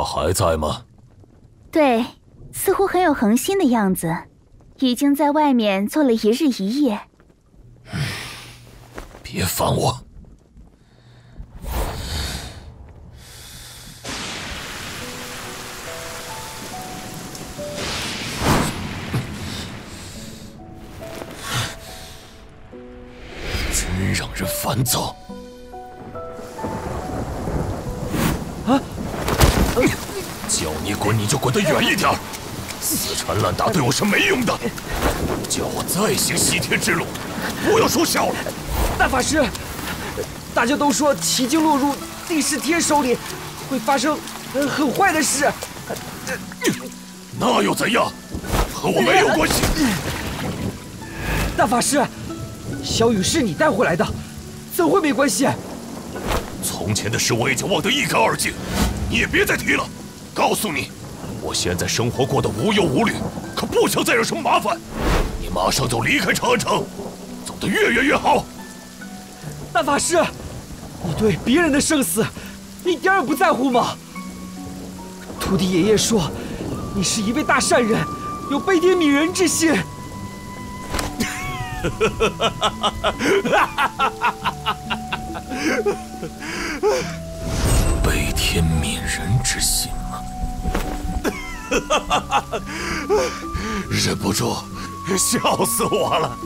他还在吗？对，似乎很有恒心的样子，已经在外面坐了一日一夜。别烦我！真让人烦躁。啊！叫你滚你就滚得远一点死缠烂打对我是没用的。叫我再行西天之路，不要说笑了。大法师，大家都说奇经落入帝释天手里，会发生很坏的事。那又怎样？和我没有关系。大法师，小雨是你带回来的，怎会没关系？从前的事我已经忘得一干二净，你也别再提了。告诉你，我现在生活过得无忧无虑，可不想再惹什么麻烦。你马上就离开长安城，走得越远越好。大法师，你对别人的生死一点也不在乎吗？徒弟爷爷说，你是一位大善人，有悲天悯人之心。悲天悯人之心吗？忍不住笑死我了。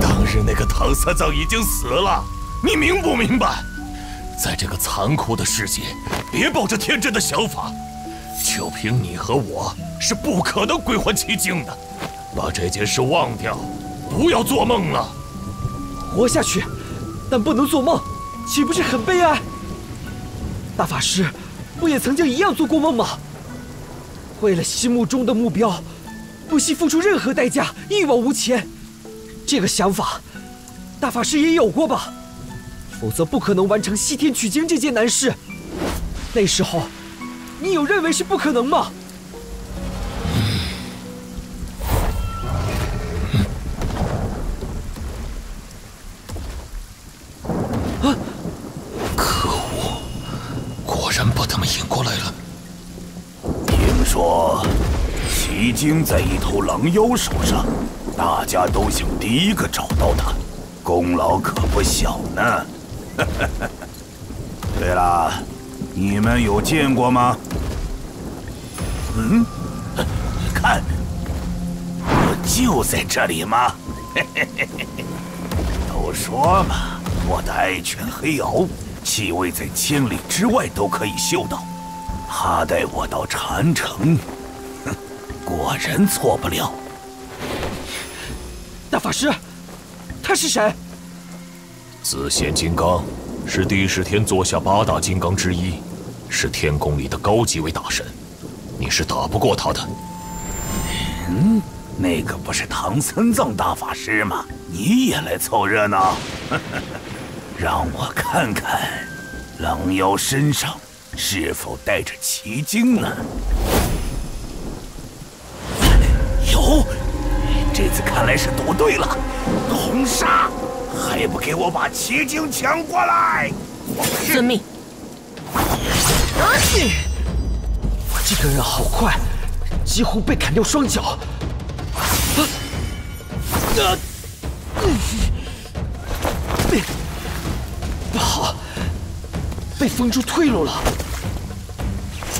当日那个唐三藏已经死了，你明不明白？在这个残酷的世界，别抱着天真的想法。就凭你和我，是不可能归还奇经的。把这件事忘掉，不要做梦了。活下去，但不能做梦，岂不是很悲哀？大法师，不也曾经一样做过梦吗？为了心目中的目标，不惜付出任何代价，一往无前。这个想法，大法师也有过吧？否则不可能完成西天取经这件难事。那时候，你有认为是不可能吗？啊！已经在一头狼妖手上，大家都想第一个找到它，功劳可不小呢。对了，你们有见过吗？嗯，看，就在这里吗？都说嘛，我的爱犬黑獒，气味在千里之外都可以嗅到。他带我到长安城，果然错不了。大法师，他是谁？紫仙金刚是帝释天座下八大金刚之一，是天宫里的高级位大神，你是打不过他的。嗯，那个不是唐三藏大法师吗？你也来凑热闹？让我看看，狼妖身上是否带着奇经呢？次看来是赌对了，红杀！还不给我把奇经抢过来！遵命。这个人好快，几乎被砍掉双脚。啊！不好，被封住退路了。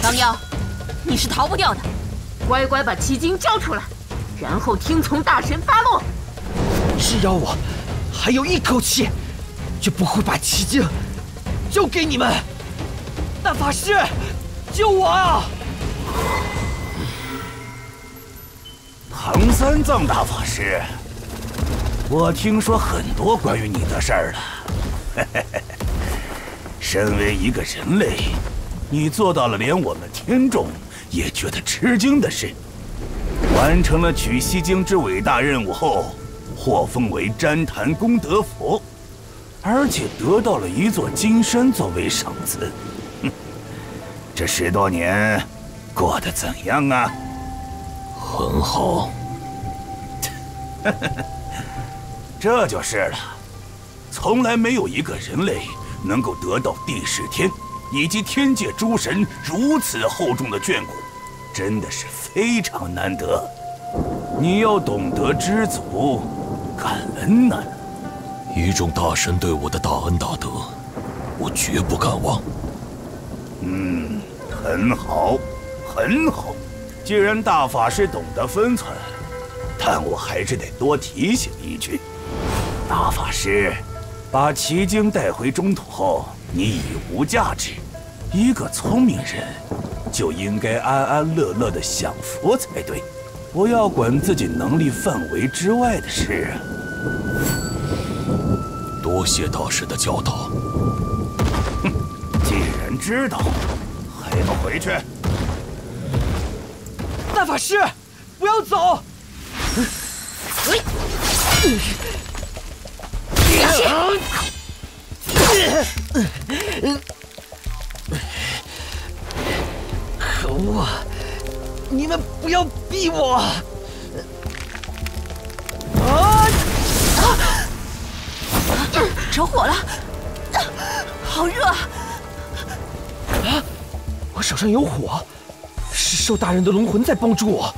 狼妖，你是逃不掉的，乖乖把奇经交出来，然后听从大神发落。只要我还有一口气，就不会把奇经交给你们。大法师，救我啊！唐三藏大法师，我听说很多关于你的事儿了。身为一个人类，你做到了连我们天众也觉得吃惊的事。完成了取西经之伟大任务后，获封为旃檀功德佛，而且得到了一座金山作为赏赐。哼，这十多年过得怎样啊？很好。这就是了。从来没有一个人类能够得到帝释天，以及天界诸神如此厚重的眷顾，真的是非常难得。你要懂得知足，感恩呐。一众大神对我的大恩大德，我绝不敢忘。嗯，很好，很好。既然大法师懂得分寸，但我还是得多提醒一句：大法师，把奇经带回中土后，你已无价值。一个聪明人，就应该安安乐乐的享福才对，不要管自己能力范围之外的事啊。多谢大师的教导。哼，既然知道，还不回去？大法师，不要走！们不要逼我！啊！着火了！好热！啊！我手上有火，是兽大人的龙魂在帮助我。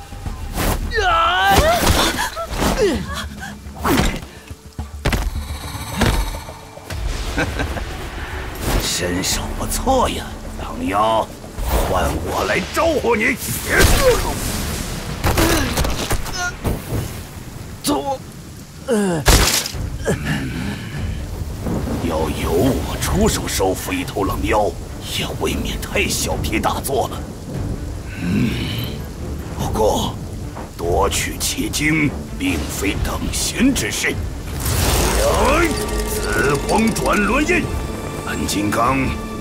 啊！身手不错呀，狼妖，换我来招呼你。走。呃。要由我出手收服一头狼妖，也未免太小题大做了。嗯，不过夺取奇经并非等闲之事。哎，紫光转轮印，本金刚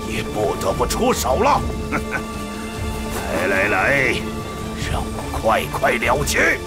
也不得不出手了。来来来，让我快快了结。